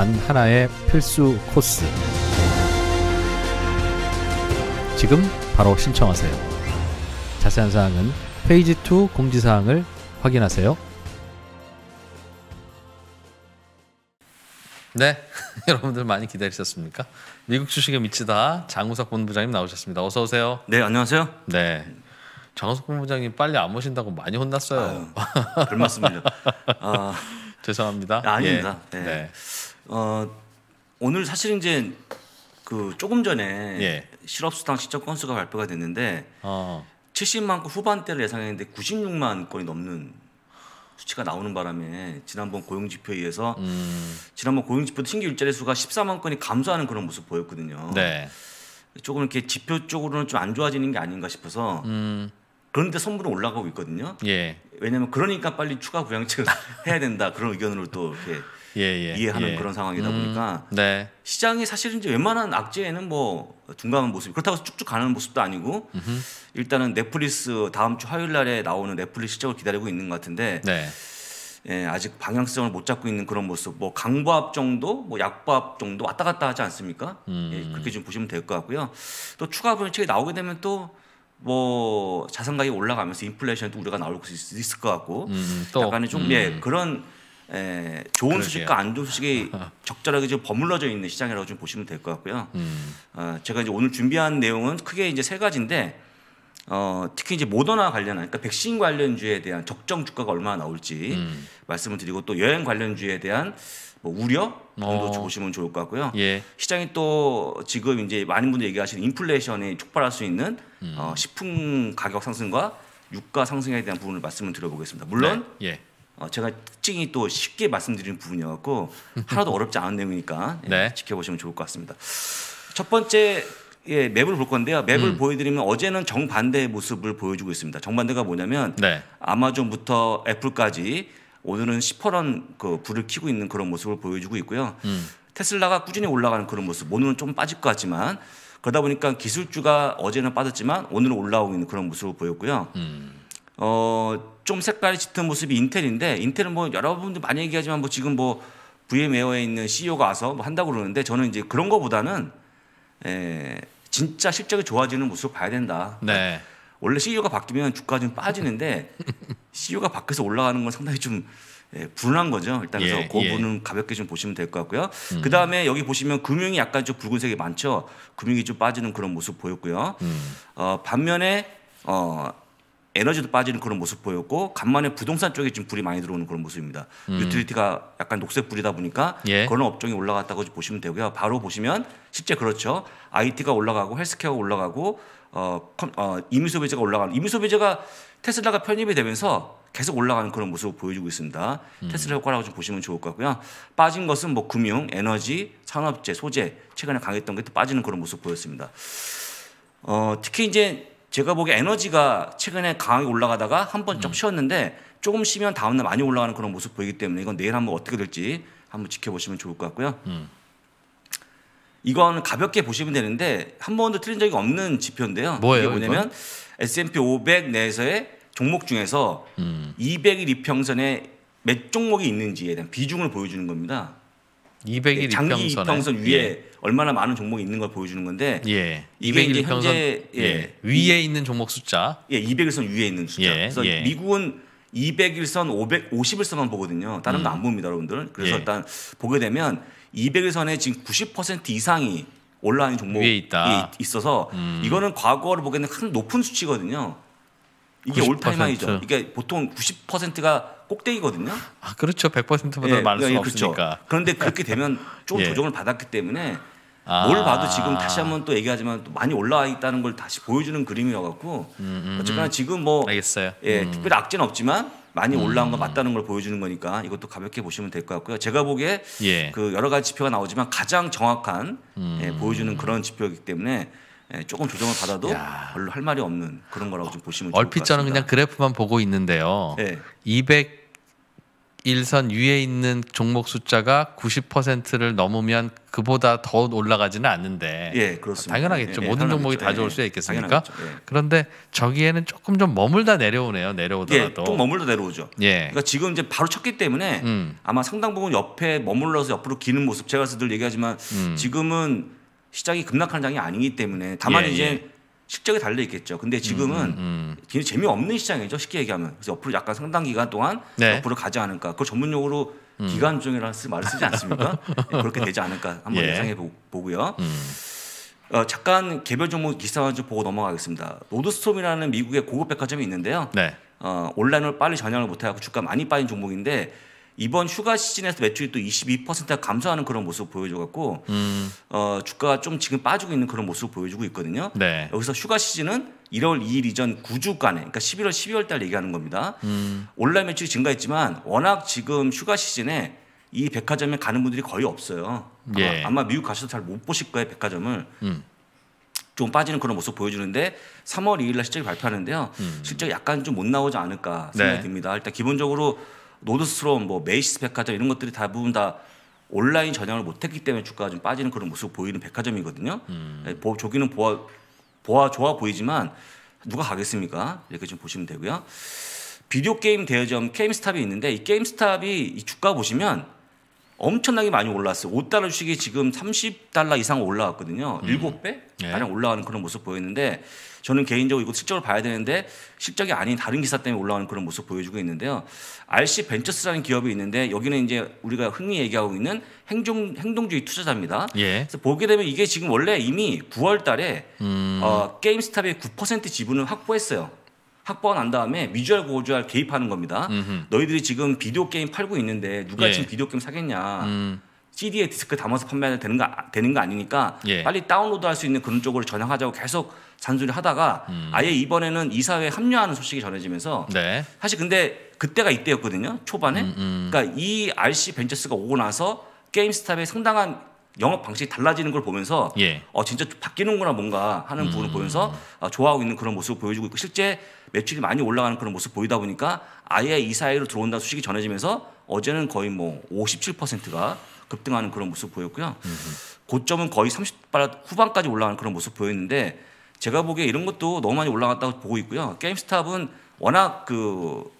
단 하나의 필수 코스. 지금 바로 신청하세요. 자세한 사항은 페이지 2 공지사항을 확인하세요. 네, 여러분들 많이 기다리셨습니까? 미국 주식에 미치다 장우석 본부장님 나오셨습니다. 어서 오세요. 네 안녕하세요. 네, 장우석 본부장님 빨리 안 모신다고 많이 혼났어요. 아유, 별 말씀을요. 아, 죄송합니다. 아 닙니다. 예. 네. 네. 어, 오늘 사실 이제 그 조금 전에 예. 실업수당 시적 건수가 발표가 됐는데 어, 70만 건 후반대를 예상했는데 96만 건이 넘는 수치가 나오는 바람에 지난번 고용지표에 의해서 음, 지난번 고용지표 신규 일자리 수가 14만 건이 감소하는 그런 모습 보였거든요. 네. 조금 이렇게 지표 쪽으로는 좀 안 좋아지는 게 아닌가 싶어서 음, 그런데 선물은 올라가고 있거든요. 예, 왜냐하면 그러니까 빨리 추가 부양책을 해야 된다 그런 의견으로 또 이렇게 예, 예. 이해하는 예. 그런 상황이다 음, 보니까 네. 시장이 사실은 이제 웬만한 악재에는 뭐 둔감한 모습 그렇다고 쭉쭉 가는 모습도 아니고 일단은 넷플릭스 다음 주 화요일 날에 나오는 넷플릭스 실적을 기다리고 있는 것 같은데 네. 예, 아직 방향성을 못 잡고 있는 그런 모습 뭐 강보합 정도 뭐 약보합 정도 왔다 갔다 하지 않습니까 음. 예, 그렇게 좀 보시면 될 것 같고요 또 추가 부양책이 나오게 되면 또뭐 자산 가격이 올라가면서 인플레이션도 우려가 나올 수 있을 것 같고 음, 또 약간의 좀 음, 예, 그런 에, 좋은 그러게요. 소식과 안 좋은 소식이 적절하게 좀 버물러져 있는 시장이라고 좀 보시면 될 것 같고요. 음, 어, 제가 이제 오늘 준비한 내용은 크게 이제 세 가지인데 어, 특히 이제 모더나 관련한 그러니까 백신 관련주에 대한 적정 주가가 얼마나 나올지 음. 말씀을 드리고 또 여행 관련주에 대한 뭐 우려 정도 어. 보시면 좋을 것 같고요. 예. 시장이 또 지금 이제 많은 분들이 얘기하시는 인플레이션이 촉발할 수 있는 음. 어, 식품 가격 상승과 유가 상승에 대한 부분을 말씀을 드려보겠습니다. 물론 네. 예. 어, 제가 특징이 또 쉽게 말씀드리는 부분이었고 하나도 어렵지 않은 내용이니까 예, 네. 지켜보시면 좋을 것 같습니다. 첫 번째 예, 맵을 볼 건데요. 맵을 음. 보여드리면 어제는 정반대의 모습을 보여주고 있습니다. 정반대가 뭐냐면 네. 아마존부터 애플까지 오늘은 10%런 그 불을 켜고 있는 그런 모습을 보여주고 있고요. 음. 테슬라가 꾸준히 올라가는 그런 모습. 오늘은 좀 빠질 것 같지만 그러다 보니까 기술주가 어제는 빠졌지만 오늘은 올라오고 있는 그런 모습을 보였고요. 음. 어, 좀 색깔이 짙은 모습이 인텔인데 인텔은 뭐 여러분들 많이 얘기하지만 뭐 지금 뭐 VM웨어에 있는 CEO가 와서 뭐 한다고 그러는데 저는 이제 그런 거보다는 에, 진짜 실적이 좋아지는 모습을 봐야 된다. 네. 원래 CEO가 바뀌면 주가 좀 빠지는데 CEO가 바뀌어서 올라가는 건 상당히 좀 예, 불운한 거죠. 일단 그래서 예, 그 예. 부분은 가볍게 좀 보시면 될 것 같고요. 그 다음에 여기 보시면 금융이 약간 좀 붉은색이 많죠. 금융이 좀 빠지는 그런 모습 보였고요. 음. 어, 반면에 어, 에너지도 빠지는 그런 모습 보였고 간만에 부동산 쪽에 좀 불이 많이 들어오는 그런 모습입니다. 유틸리티가 약간 녹색 불이다 보니까 음. 예. 그런 업종이 올라갔다고 보시면 되고요. 바로 보시면 실제 그렇죠. IT가 올라가고 헬스케어가 올라가고 어, 컴- 어 임의 소비재가 올라가는 임의 소비재가 테슬라가 편입이 되면서 계속 올라가는 그런 모습을 보여주고 있습니다. 테슬라 효과라고 좀 보시면 좋을 것 같고요. 빠진 것은 뭐 금융, 에너지, 산업재, 소재 최근에 강했던 게 또 빠지는 그런 모습 보였습니다. 어, 특히 이제 제가 보기에 에너지가 최근에 강하게 올라가다가 한번좀 쉬었는데 조금 쉬면 다음날 많이 올라가는 그런 모습 보이기 때문에 이건 내일 한번 어떻게 될지 한번 지켜보시면 좋을 것 같고요. 음. 이거는 가볍게 보시면 되는데 한 번도 틀린 적이 없는 지표인데요. 뭐예요, 이게 뭐냐면 S&P 500 내에서의 종목 중에서 음. 200일 이평선에 몇 종목이 있는지에 대한 비중을 보여주는 겁니다. 200일 예, 장기 이평선 위에 얼마나 많은 종목이 있는 걸 보여주는 건데 예. 예. 이게 200일 이제 현재, 예. 예. 위에 있는 종목 숫자. 예, 200일선 위에 있는 숫자. 예, 그래서 예. 미국은 200일선, 550일선만 보거든요. 다른 거안 봅니다, 여러분들. 그래서 음. 예. 일단 보게 되면 200일선에 지금 90% 이상이 올라가는 종목이 있다. 있어서 음. 이거는 과거를 보기에는 큰 높은 수치거든요. 이게 90%. 올타임하이죠. 이게 보통 90%가 꼭대기거든요. 아, 그렇죠. 100%보다 예, 많을 수가 예, 없으니까. 그런데 그렇게 되면 조금 예. 조정을 받았기 때문에 아. 뭘 봐도 지금 다시 한번 또 얘기하지만 또 많이 올라와 있다는 걸 다시 보여주는 그림이어 갖고 음, 음, 어쨌거나 지금 뭐 알겠어요. 예, 음. 특별히 악재는 없지만 많이 음. 올라온 거 맞다는 걸 보여주는 거니까 이것도 가볍게 보시면 될 것 같고요. 제가 보기에 예. 그 여러 가지 지표가 나오지만 가장 정확한 음. 예, 보여주는 그런 지표이기 때문에 예, 조금 조정을 받아도 야. 별로 할 말이 없는 그런 거라고 좀 보시면 얼핏 것 저는. 그냥 그래프만 보고 있는데요. 예. 201선 위에 있는 종목 숫자가 90%를 넘으면 그보다 더 올라가지는 않는데 예, 그렇습니다. 당연하겠죠. 예, 예, 모든 종목이 당연하겠죠. 다 예, 좋을 예. 수 있겠습니까? 예. 그런데 저기에는 조금 좀 머물다 내려오네요. 예, 내려오더라도. 좀 머물러 내려오죠. 예. 그러니까 지금 이제 바로 쳤기 때문에 음. 아마 상당 부분 옆에 머물러서 옆으로 기는 모습 제가 늘 얘기하지만 음. 지금은 시장이 급락하는 장이 아니기 때문에 다만 예, 이제 실적이 달려 있겠죠. 근데 지금은 음. 굉장히 재미없는 시장이죠. 쉽게 얘기하면. 그래서 옆으로 약간 상당 기간 동안 네. 음. 옆으로 가지 않을까. 그걸 전문용어로 기간 조정이라는 쓰- 말을 쓰지 않습니까? 네, 그렇게 되지 않을까 한번 예. 예상해 보- 보고요. 음. 어, 잠깐 개별 종목 기사만 좀 보고 넘어가겠습니다. 노드스트롬이라는 미국의 고급 백화점이 있는데요. 네. 어, 온라인으로 빨리 전향을 못해갖고 주가 많이 빠진 종목인데 이번 휴가 시즌에서 매출이 또 22%가 감소하는 그런 모습을 보여줘갖고 음. 어, 주가가 좀 지금 빠지고 있는 그런 모습을 보여주고 있거든요. 네. 여기서 휴가 시즌은 1월 2일 이전 9주간에 그러니까 11월 12월 달 얘기하는 겁니다. 음. 온라인 매출이 증가했지만 워낙 지금 휴가 시즌에 이 백화점에 가는 분들이 거의 없어요. 아마, 예. 아마 미국 가셔서 잘못 보실 거예요 백화점을. 음. 좀 빠지는 그런 모습 보여주는데 3월 2일 날 실적이 발표하는데요. 실적이 약간 좀 못 나오지 않을까 생각이 음. 네. 듭니다. 일단 기본적으로 노드스트롬, 뭐 메이시스 백화점 이런 것들이 대부분 다 온라인 전향을 못했기 때문에 주가가 좀 빠지는 그런 모습 보이는 백화점이거든요. 음. 예, 보- 보기는 보아, 보아 좋아 보이지만 누가 가겠습니까? 이렇게 좀 보시면 되고요. 비디오 게임 대여점 게임스탑이 있는데 이 게임스탑이 이 주가 보시면 엄청나게 많이 올랐어요. 5달러 주식이 지금 30달러 이상 올라왔거든요. 7배 예. 가량 올라가는 그런 모습 보였는데 저는 개인적으로 이거 실적을 봐야 되는데 실적이 아닌 다른 기사 때문에 올라가는 그런 모습 보여주고 있는데요. RC 벤처스라는 기업이 있는데 여기는 이제 우리가 흔히 얘기하고 있는 행동 행동주의 투자자입니다. 예. 그래서 보게 되면 이게 지금 원래 이미 9월 달에 음. 어, 게임스탑의 9% 지분을 확보했어요. 확보가 난 다음에 위주얼 고주얼 개입하는 겁니다. 음흠. 너희들이 지금 비디오 게임 팔고 있는데 누가 예. 지금 비디오 게임 사겠냐? 음. CD에 디스크 담아서 판매해야 되는 거 되는 거 아니니까 예. 빨리 다운로드 할 수 있는 그런 쪽으로 전향하자고 계속 잔소리 하다가 음. 아예 이번에는 이사회에 합류하는 소식이 전해지면서 네. 사실 근데 그때가 이때였거든요 초반에 음, 음. 그러니까 이 RC 벤처스가 오고 나서 게임스탑의 상당한 영업 방식이 달라지는 걸 보면서 예. 어 진짜 바뀌는구나 뭔가 하는 음. 부분을 보면서 어, 좋아하고 있는 그런 모습을 보여주고 있고 실제 매출이 많이 올라가는 그런 모습 보이다 보니까 아예 이 사회로 들어온다는 소식이 전해지면서 어제는 거의 뭐 57%가 급등하는 그런 모습 보였고요. 고점은 거의 30발 후반까지 올라가는 그런 모습 보였는데 제가 보기에 이런 것도 너무 많이 올라갔다고 보고 있고요. 게임스탑은 워낙 그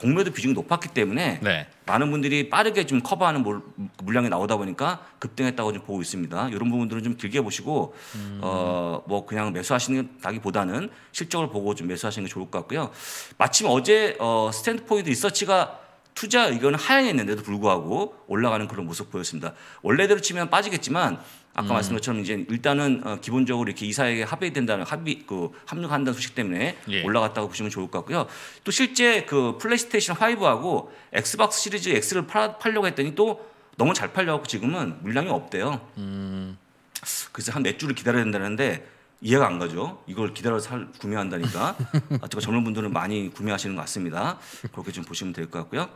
공매도 비중이 높았기 때문에 네. 많은 분들이 빠르게 좀 커버하는 물- 물량이 나오다 보니까 급등했다고 좀 보고 있습니다. 이런 부분들은 좀 길게 보시고 어 뭐 그냥 매수하시는 다기보다는 실적을 보고 좀 매수하시는 게 좋을 것 같고요. 마침 어제 어 스탠드 포인트 리서치가 투자 의견을 하향했는데도 불구하고 올라가는 그런 모습 보였습니다. 원래대로 치면 빠지겠지만 아까 말씀드린 것처럼 이제 일단은 어, 기본적으로 이렇게 이사회에 합의된다는 합의 그 합류한다는 소식 때문에 예. 올라갔다고 보시면 좋을 것 같고요. 또 실제 그 플레이스테이션 5하고 엑스박스 시리즈 X를 팔, 팔려고 했더니 또 너무 잘 팔려갖고 지금은 물량이 없대요. 음. 그래서 한 몇 주를 기다려야 된다는데 이해가 안 가죠. 이걸 기다려서 살, 구매한다니까. 어쨌든 젊은 분들은 많이 구매하시는 것 같습니다. 그렇게 좀 보시면 될 것 같고요.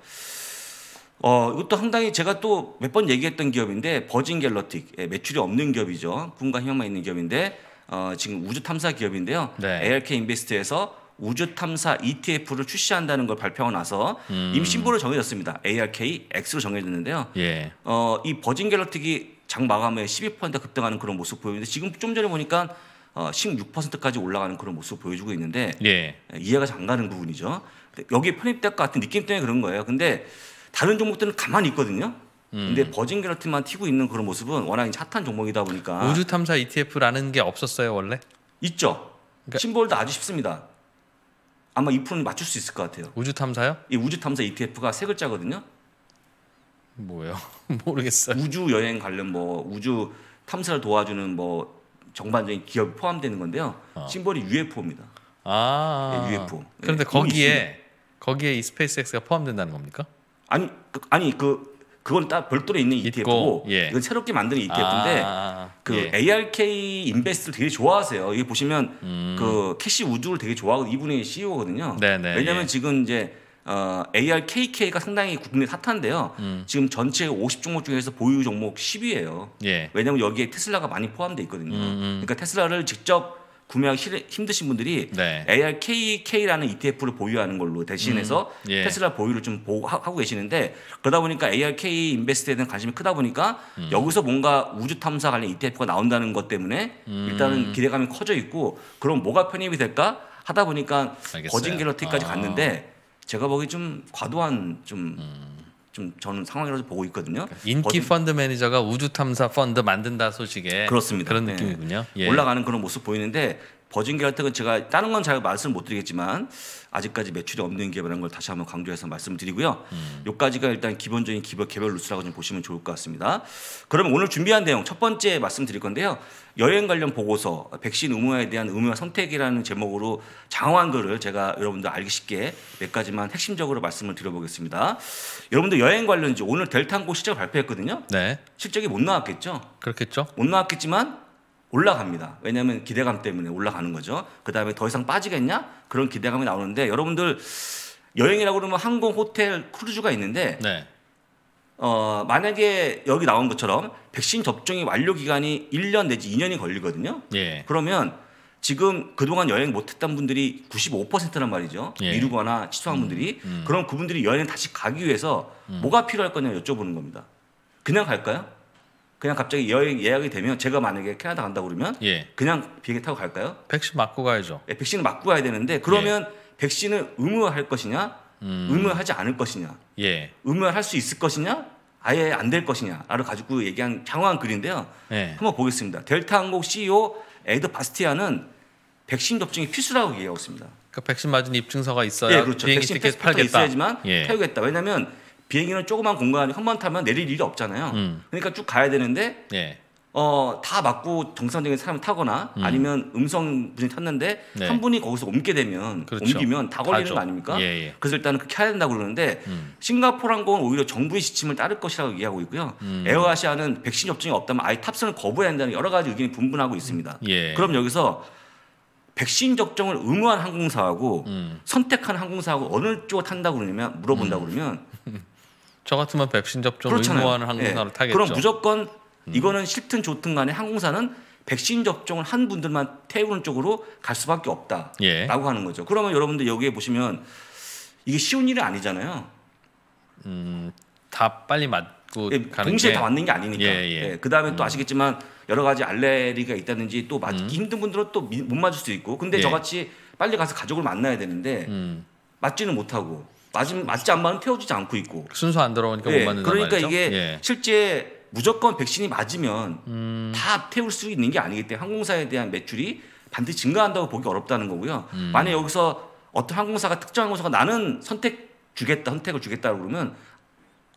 어, 이것도 상당히 제가 또 몇 번 얘기했던 기업인데 버진 갤러틱 예, 매출이 없는 기업이죠. 꿈과 희망만 있는 기업인데 어, 지금 우주 탐사 기업인데요. 네. ARK 인베스트에서 우주 탐사 ETF를 출시한다는 걸 발표하고 나서 이미 심보를 정해졌습니다. ARK X로 정해졌는데요. 예. 어, 이 버진 갤럭틱이 장 마감에 12% 급등하는 그런 모습 보이는데 지금 좀 전에 보니까 어, 16%까지 올라가는 그런 모습 보여주고 있는데 예. 이해가 잘 안 가는 부분이죠. 여기에 편입될 것 같은 느낌 때문에 그런 거예요. 근데 다른 종목들은 가만히 있거든요. 근데 버진 갤럭틱만 튀고 있는 그런 모습은 워낙 핫한 종목이다 보니까 우주 탐사 ETF라는 게 없었어요 원래? 있죠. 그러니까- 심볼도 아주 쉽습니다. 아마 2%는 맞출 수 있을 것 같아요. 우주 탐사요? 이 우주 탐사 ETF가 세 글자거든요. 뭐요? 모르겠어요. 우주 여행 관련 뭐 우주 탐사를 도와주는 뭐 전반적인 기업이 포함되는 건데요. 어. 심볼이 UFO입니다. 아. 예, UFO. 그런데 예, 이거 거기에 거기에 이 스페이스X가 포함된다는 겁니까? 아니 그, 아니 그 그건 딱 별도로 있는 ETF고 예. 이건 새롭게 만든 ETF인데 아, 그 예. ARK 인베스트를 되게 좋아하세요. 이게 보시면 음. 그 캐시 우드를 되게 좋아하고 이분이 CEO거든요. 네네, 왜냐하면 예. 지금 이제 어, ARKK가 상당히 국내 핫한데요. 음. 지금 전체 50 종목 중에서 보유 종목 10위예요. 예. 왜냐하면 여기에 테슬라가 많이 포함되어 있거든요. 그러니까 테슬라를 직접 구매하기 싫- 힘드신 분들이 네. ARKK라는 ETF를 보유하는 걸로 대신해서 음, 예. 테슬라 보유를 좀 하- 하고 계시는데 그러다 보니까 ARK 인베스트에 대한 관심이 크다 보니까 음. 여기서 뭔가 우주 탐사 관련 ETF가 나온다는 것 때문에 음. 일단은 기대감이 커져 있고 그럼 뭐가 편입이 될까 하다 보니까. 버진 갤럭틱까지 아. 갔는데 제가 보기 좀 과도한 좀좀 저는 상황이라고 보고 있거든요. 음. 인기 버진- 펀드 매니저가 우주 탐사 펀드 만든다 소식에 그렇습니다. 그런 네. 느낌이군요. 예. 올라가는 그런 모습 보이는데 버진 갤럭틱은 제가 다른 건 잘 말씀 못 드리겠지만 아직까지 매출이 없는 기업이라는 걸 다시 한번 강조해서 말씀드리고요. 음. 요까지가 일단 기본적인 기본 개별 뉴스라고 좀 보시면 좋을 것 같습니다. 그러면 오늘 준비한 내용 첫 번째 말씀드릴 건데요. 여행 관련 보고서 백신 의무화에 대한 의무화 선택이라는 제목으로 장황한 글을 제가 여러분들 알기 쉽게 몇 가지만 핵심적으로 말씀을 드려보겠습니다. 여러분들 여행 관련주 오늘 델타항공 실적 발표했거든요. 네. 실적이 못 나왔겠죠? 그렇겠죠. 못 나왔겠지만 올라갑니다. 왜냐하면 기대감 때문에 올라가는 거죠. 그 다음에 더 이상 빠지겠냐? 그런 기대감이 나오는데 여러분들 여행이라고 그러면 항공, 호텔, 크루즈가 있는데 네. 어, 만약에 여기 나온 것처럼 백신 접종이 완료 기간이 1년 내지 2년이 걸리거든요. 예. 그러면 지금 그동안 여행 못했던 분들이 95%란 말이죠. 예. 미루거나 취소한 분들이 그럼 그분들이 여행 다시 가기 위해서 뭐가 필요할 거냐 여쭤보는 겁니다. 그냥 갈까요? 그냥 갑자기 여행 예약이 되면 제가 만약에 캐나다 간다 고 그러면 예. 그냥 비행기 타고 갈까요? 백신 맞고 가야죠. 예, 백신을 맞고 가야 되는데 그러면 백신을 의무화할 것이냐, 의무화하지 않을 것이냐, 예. 의무화할 수 있을 것이냐, 아예 안 될 것이냐를 가지고 얘기한 장황한 글인데요. 예. 한번 보겠습니다. 델타 항공 CEO 에드 바스티안은 백신 접종이 필수라고 얘기하고 있습니다. 그 백신 맞은 입증서가 있어야 예, 그렇죠. 비행기 백신 패스포트가 팔겠다. 있어야지만 예. 태우겠다. 왜냐하면 비행기는 조그만 공간이 한 번 타면 내릴 일이 없잖아요. 음. 그러니까 쭉 가야 되는데 예. 어, 다 맞고 정상적인 사람이 타거나 아니면 음성 분이 탔는데 네. 한 분이 거기서 옮게 되면 그렇죠. 옮기면 다 걸리는 가죠. 거 아닙니까? 예, 예. 그래서 일단은 그렇게 해야 된다고 그러는데 음. 싱가포르 항공은 오히려 정부의 지침을 따를 것이라고 얘기하고 있고요. 음. 에어아시아는 백신 접종이 없다면 아예 탑승을 거부해야 한다는 여러 가지 의견이 분분하고 있습니다. 예. 그럼 여기서 백신 접종을 의무한 항공사하고 음. 선택한 항공사하고 어느 쪽을 탄다고 그러냐면 물어본다고 그러면 저 같으면 백신 접종 그렇잖아요. 의무화하는 항공사를 예. 타겠죠. 음. 그럼 무조건 이거는 싫든 좋든 간에 항공사는 백신 접종을 한 분들만 태우는 쪽으로 갈 수밖에 없다라고 예. 하는 거죠. 그러면 여러분들 여기에 보시면 이게 쉬운 일이 아니잖아요. 음, 다 빨리 맞고 예, 동시에 게 다 맞는 게 아니니까. 예, 예. 그 다음에 또 아시겠지만 여러 가지 알레르기가 있다든지 또 맞기 음. 힘든 분들은 또 못 맞을 수도 있고. 근데 예. 저같이 빨리 가서 가족을 만나야 되는데 음, 맞지는 못하고 맞으면 맞지 않으면 태워주지 않고 있고. 순서 안 들어오니까 예, 못 맞는단 그러니까 말이죠. 이게 예. 실제 무조건 백신이 맞으면 음, 다 태울 수 있는 게 아니기 때문에 항공사에 대한 매출이 반드시 증가한다고 보기 어렵다는 거고요. 음. 만약 여기서 어떤 항공사가 특정 항공사가 나는 선택 주겠다 선택을 주겠다 그러면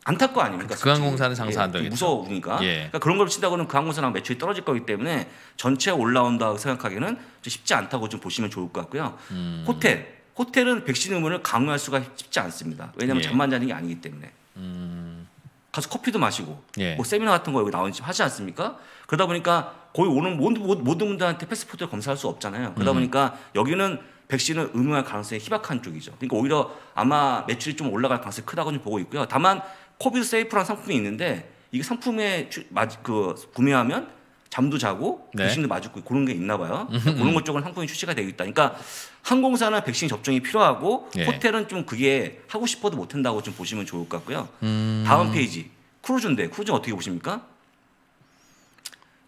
안 탈 거 아닙니까? 그 항공사는 장사 안 예, 되겠죠. 무서우니까. 예. 그러니까 그런 걸 친다고는 그 항공사랑 매출이 떨어질 거기 때문에 전체가 올라온다고 생각하기는 좀 쉽지 않다고 좀 보시면 좋을 것 같고요. 음, 호텔 호텔은 백신 의무를 강요할 수가 쉽지 않습니다. 왜냐하면 예. 잠만 자는 게 아니기 때문에. 음, 가서 커피도 마시고 예. 뭐 세미나 같은 거 여기 나오는 집 하지 않습니까? 그러다 보니까 거기 오는 모든 모든 분들한테 패스포트를 검사할 수 없잖아요. 그러다 음. 보니까 여기는 백신을 의무할 가능성이 희박한 쪽이죠. 그러니까 오히려 아마 매출이 좀 올라갈 가능성이 크다고 좀 보고 있고요. 다만 코비드 세이프라는 상품이 있는데 이게 상품에 그 구매하면 잠도 자고 네. 백신도 맞고 그런 게 있나 봐요. 그런 것 쪽은 상품이 출시가 되어 있다. 그러니까 항공사는 백신 접종이 필요하고 예. 호텔은 좀 그게 하고 싶어도 못 한다고 좀 보시면 좋을 것 같고요. 음, 다음 페이지 크루즈인데 크루즈는 어떻게 보십니까?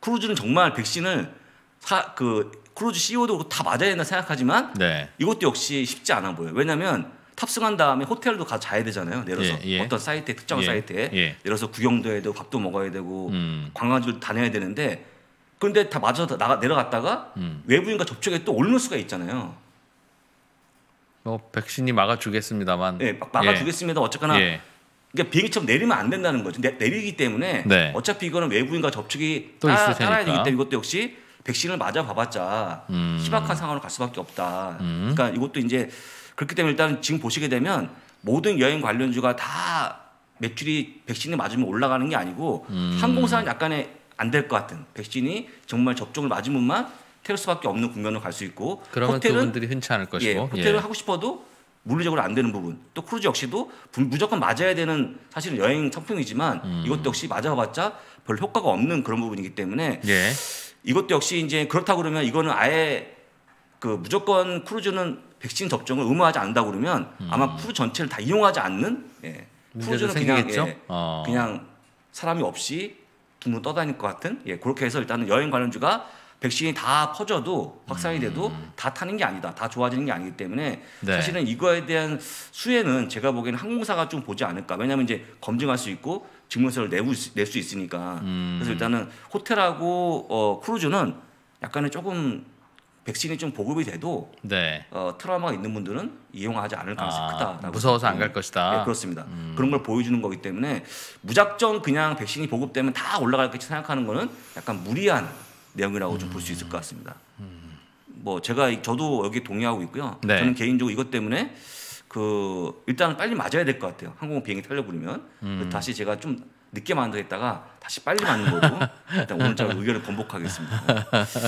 크루즈는 정말 백신을 사, 그 크루즈 CEO도 다 맞아야 된다 생각하지만 네. 이것도 역시 쉽지 않아 보여요. 왜냐하면 탑승한 다음에 호텔도 가 자야 되잖아요. 내려서 예, 예. 어떤 사이트에 특정 예, 사이트에 예. 내려서 구경도 해야 되고 밥도 먹어야 되고 음, 관광지를 다녀야 되는데 그런데 다 맞아 다 나가 내려갔다가 음. 외부인과 접촉에 또 오르는 수가 있잖아요. 뭐 백신이 막아주겠습니다만. 예, 막- 막아주겠습니다. 어쨌거나 예. 그러니까 비행기처럼 내리면 안 된다는 거죠. 내, 내리기 때문에 네. 어차피 이거는 외부인과 접촉이 또 있을 따라야. 되기 때문에 이것도 역시 백신을 맞아 봐봤자 음. 희박한 상황으로 갈 수밖에 없다. 음. 그러니까 이것도 이제 그렇기 때문에 일단 지금 보시게 되면 모든 여행 관련주가 다 매출이 백신을 맞으면 올라가는 게 아니고 음. 항공사는 약간의 안 될 것 같은 백신이 정말 접종을 맞은 분만 태울 수밖에 없는 국면으로 갈 수 있고 호텔은 그분들이 흔치 않을 예, 것이고. 호텔을 예. 하고 싶어도 물리적으로 안 되는 부분 또 크루즈 역시도 부- 무조건 맞아야 되는 사실은 여행 상품이지만 음. 이것도 역시 맞아봤자 별 효과가 없는 그런 부분이기 때문에 예. 이것도 역시 이제 그렇다 그러면 이거는 아예 그 무조건 크루즈는 백신 접종을 의무하지 않는다 그러면 아마 크루즈 전체를 다 이용하지 않는 예. 음. 크루즈는 그냥 생기겠죠. 예, 어. 그냥 사람이 없이 둥둥 떠다닐 것 같은 예 그렇게 해서 일단은 여행 관련주가 백신이 다 퍼져도 확산이 돼도 다 타는 게 아니다 다 좋아지는 게 아니기 때문에 음. 네. 사실은 이거에 대한 수혜는 제가 보기에는 항공사가 좀 보지 않을까 왜냐하면 이제 검증할 수 있고 증명서를 내고 낼 수 있으니까 음. 그래서 일단은 호텔하고 어, 크루즈는 약간의 조금 백신이 좀 보급이 돼도 네. 어, 트라우마가 있는 분들은 이용하지 않을 가능성이 아, 크다라고 무서워서 안. 갈 것이다. 음. 네, 그렇습니다. 그런 걸 보여주는 거기 때문에 무작정 그냥 백신이 보급되면 다 올라갈겠지 생각하는 거는 약간 무리한 내용이라고 좀볼 수 있을 것 같습니다. 뭐 제가 이- 저도 여기 동의하고 있고요. 네. 저는 개인적으로 이것 때문에 그 일단은 빨리 맞아야 될 것 같아요. 항공 비행기 타려버리면 음. 다시 제가 좀 늦게 만들겠다가 다시 빨리 맞는 거로 일단 오늘 제가 의견을 번복하겠습니다. 그래서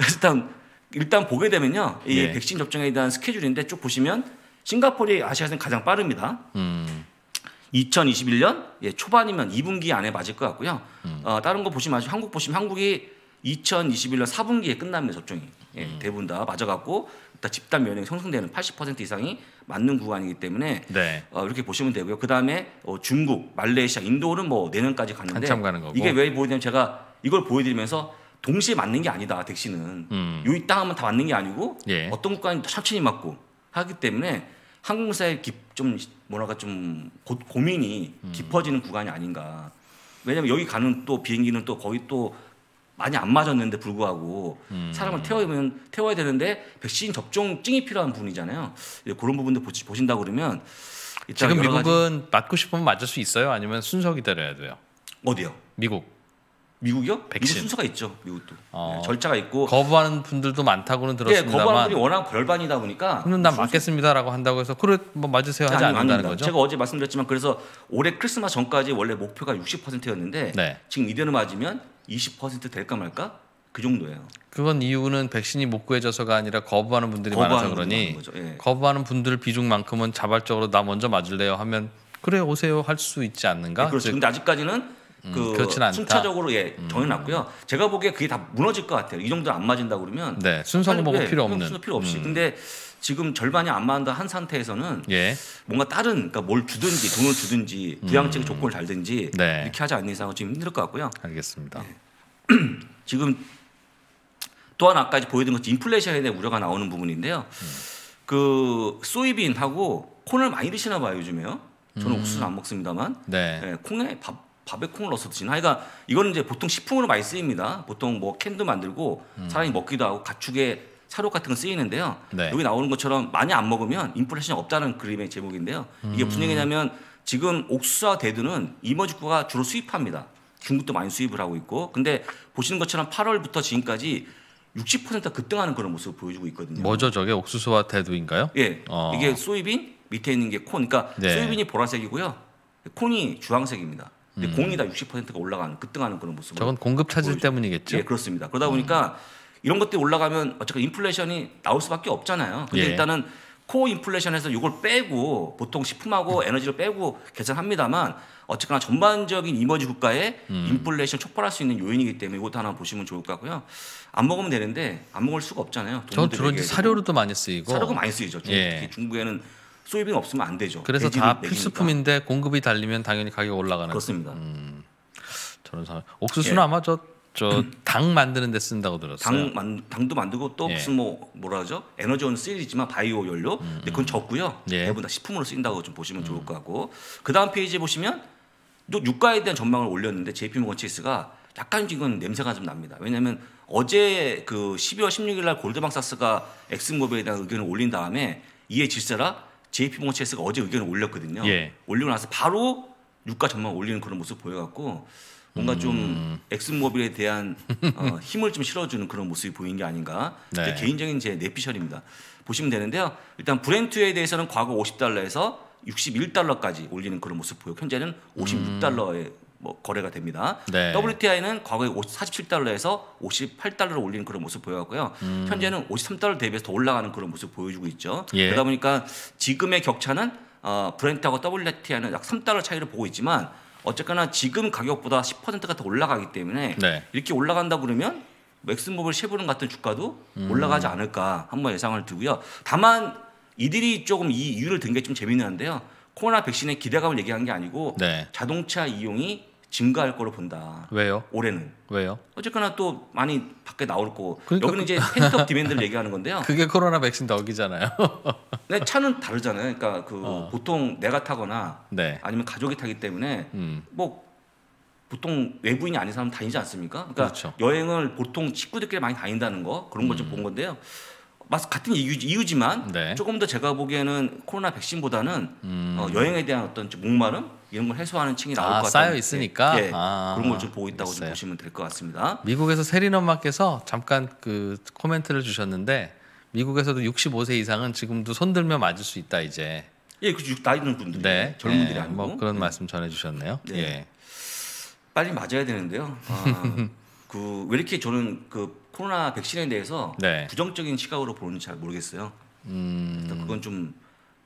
일단 일단 보게 되면요, 이 예. 백신 접종에 대한 스케줄인데 쭉 보시면 싱가포르이 아시아에서는 가장 빠릅니다. 음. 2021년 예, 초반이면 2분기 안에 맞을 것 같고요. 음. 어, 다른 거 보시면 아주 한국 보시면 한국이 2021년 4분기에 끝납니다 접종이 예, 음. 대부분 다 맞아갖고 일단 집단 면역이 형성되는 80% 이상이 맞는 구간이기 때문에 네. 어, 이렇게 보시면 되고요. 그 다음에 어, 중국, 말레이시아, 인도는 뭐 내년까지 갔는데 한참 가는 거고. 이게 왜 보여드냐면 제가 이걸 보여드리면서 동시에 맞는 게 아니다. 백신은 음. 요이 땅하면 다 맞는 게 아니고 예. 어떤 국가는 천천히 맞고 하기 때문에 항공사의 깊- 좀 뭐랄까 좀 고, 고민이 음. 깊어지는 구간이 아닌가. 왜냐면 여기 가는 또 비행기는 또 거의 또 많이 안 맞았는데 불구하고 음. 사람을 태워면 태워야 되는데 백신 접종증이 필요한 부분이잖아요. 예, 그런 부분도 보신다 그러면 지금 미국은 맞고 싶으면 맞을 수 있어요? 아니면 순서 기다려야 돼요? 어디요? 미국. 미국이요? 백신. 미국 순서가 있죠. 미국도 어. 예, 절차가 있고 거부하는 분들도 많다고는 예, 거부하는 들었습니다만 분이 워낙 별반이다 보니까 그럼 난 맞겠습니다라고 한다고 해서 그래 뭐 맞으세요 하지 아니, 않는다는. 거죠? 제가 어제 말씀드렸지만 그래서 올해 크리스마스 전까지 원래 목표가 60%였는데 네. 지금 이대로 맞으면 20% 될까 말까 그 정도예요. 그건 이유는 백신이 못 구해져서가 아니라 거부하는 분들이 많아서 거부하는 분이 그러니. 예. 거부하는 분들 비중만큼은 자발적으로 나 먼저 맞을래요 하면 그래 오세요 할 수 있지 않는가? 네, 그렇죠. 즉, 근데 아직까지는 그. 음. 순차적으로 예 정해놨고요. 제가 보기에 그게 다 무너질 것 같아요. 이 정도 안 맞은다 그러면 네 순서는 빨리, 뭐고 예, 필요 없는. 순서 필요 없이. 음. 근데 지금 절반이 안 맞는다 한 상태에서는 예. 뭔가 다른 그러니까 뭘 주든지 돈을 주든지 부양책 조건을 달든지 음. 네. 이렇게 하지 않는 이상은 좀 힘들 것 같고요. 알겠습니다. 네. 지금 또 하나 아까 보여드린 것처럼 인플레이션에 대한 우려가 나오는 부분인데요. 그 소이빈하고 콘을 많이 드시나 봐요 요즘에요. 저는 옥수수는 안 먹습니다만 음. 네. 예, 콩에 밥 밥에 콩을 넣어서 드시나. 하여가 이거는 이제 보통 식품으로 많이 쓰입니다. 보통 뭐 캔도 만들고 사람이 먹기도 하고 가축의 사료 같은 거 쓰이는데요. 음. 네. 여기 나오는 것처럼 많이 안 먹으면 인플레이션이 없다는 그림의 제목인데요. 이게 무슨 얘기냐면 지금 옥수수와 대두는 이머지국가 주로 수입합니다. 중국도 많이 수입을 하고 있고, 근데 보시는 것처럼 8월부터 지금까지 60%가 급등하는 그런 모습을 보여주고 있거든요. 뭐죠 저게 옥수수와 대두인가요? 예, 어. 이게 소이빈 밑에 있는 게 콘, 그러니까 네. 소이빈이 보라색이고요, 콘이 주황색입니다. 근데 공이 다 60%가 올라가는 급등하는 그런 모습을 음. 저건 공급 차질 보여주죠. 때문이겠죠. 예, 그렇습니다. 그러다 보니까 이런 것들이 올라가면 어쨌든 인플레이션이 나올 수밖에 없잖아요. 근데 예. 일단은 코 인플레이션에서 이걸 빼고 보통 식품하고 에너지를 빼고 계산합니다만 어쨌거나 전반적인 이머지 국가의 음. 인플레이션 촉발할 수 있는 요인이기 때문에 이것도 하나 보시면 좋을 것 같고요. 안 먹으면 되는데 안 먹을 수가 없잖아요. 저 주로 사료로도 많이 쓰이고 사료가 많이 쓰이죠. 중국, 예. 특히 중국에는 소이빈 없으면 안 되죠. 그래서 다. 필수품인데 공급이 달리면 당연히 가격이 올라가는. 그렇습니다. 음. 저런 사 옥수수는 아마 저 저당 만드는 데 쓴다고 들었어요. 당 만, 당도 만들고 또 예. 무슨 뭐 뭐라 하죠 에너지원 쓰이지만 바이오 연료 근데 그건 적고요 예. 대부분 다 식품으로 쓰인다고 좀 보시면 좋을 것 같고 그 다음 페이지에 보시면 또 유가에 대한 전망을 올렸는데 JP 모건 체이스가 약간 지금 냄새가 좀 납니다 왜냐하면 어제 그 12월 16일 날 골드만삭스가 엑슨모빌에 대한 의견을 올린 다음에 이에 질세라 JP 모건 체이스가 어제 의견을 올렸거든요 예. 올리고 나서 바로 유가 전망 올리는 그런 모습 보여갖고 뭔가 음. 좀 엑슨모빌에 대한 어, 힘을 좀 실어주는 그런 모습이 보인 게 아닌가. 네. 제 개인적인 제 내피셜입니다. 보시면 되는데요. 일단 브렌트에 대해서는 과거 50달러에서 61달러까지 올리는 그런 모습 보여. 현재는 56달러에 뭐 거래가 됩니다. 네. WTI는 과거에 47달러에서 58달러로 올리는 그런 모습 보여왔고요. 현재는 53달러 대비해서 더 올라가는 그런 모습 보여주고 있죠. 예. 그러다 보니까 지금의 격차는 어, 브렌트하고 WTI는 약 3달러 차이를 보고 있지만 어쨌거나 지금 가격보다 10%가 더 올라가기 때문에 네. 이렇게 올라간다 그러면 맥스모빌 쉐보른 같은 주가도 음. 올라가지 않을까 한번 예상을 두고요. 다만 이들이 조금 이 이유를 든 게 좀 재미있는데요. 코로나 백신의 기대감을 얘기한 게 아니고 네. 자동차 이용이 증가할 거로 본다. 왜요? 올해는 왜요? 어쨌거나 또 많이 밖에 나올 거고 그러니까 여기는 이제 펜트업 디맨드를 얘기하는 건데요. 그게 코로나 백신 덕이잖아요. 근데 차는 다르잖아요. 그러니까 그 어. 보통 내가 타거나 네. 아니면 가족이 타기 때문에 음. 뭐 보통 외부인이 아닌 사람 다니지 않습니까? 그러니까 그렇죠. 여행을 보통 친구들끼리 많이 다닌다는 거 그런 걸좀본 건데요. 맞- 같은 이유, 음. 네. 조금 더 제가 보기에는 코로나 백신보다는 음. 어, 여행에 대한 어떤 좀 목마름 이런 걸 해소하는 층이 나올 아, 것 같아요. 쌓여 있으니까? 예, 아, 그런 걸 좀 보고 있다고 좀. 보시면 될 것 같습니다. 미국에서 세린 엄마께서 잠깐 그 코멘트를 주셨는데 미국에서도 65세 이상은 지금도 손들며 맞을 수 있다 이제. 예, 그 나이 드는 분들, 네. 젊은 분들이 예, 아니고 뭐 그런 말씀 전해 주셨네요. 네. 예. 빨리 맞아야 되는데요. 아, 그왜 이렇게 저는 그 코로나 백신에 대해서 네. 부정적인 시각으로 보는지 잘 모르겠어요. 음. 그건 좀